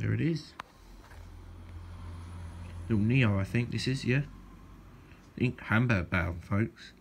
There it is. Little Neo, I think this is, yeah. Ink Hamburg bound, folks.